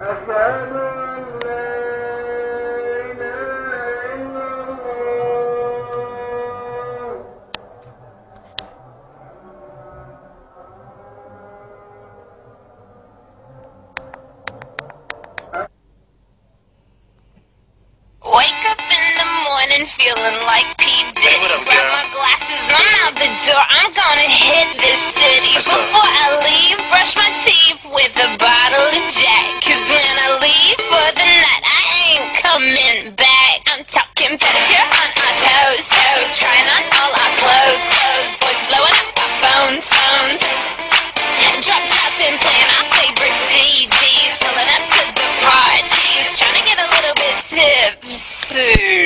أشهد feeling like P. Diddy. up, Grab girl? my glasses, I'm out the door. I'm gonna hit this city. Let's go. Before I leave, brush my teeth with a bottle of Jack. Cause when I leave for the night, I ain't coming back. I'm talking pedicure on our toes, toes. Trying on all our clothes, clothes. Boys blowing up our phones, phones. Drop top and playing our favorite CDs. Pulling up to the parties. Trying to get a little bit tipsy.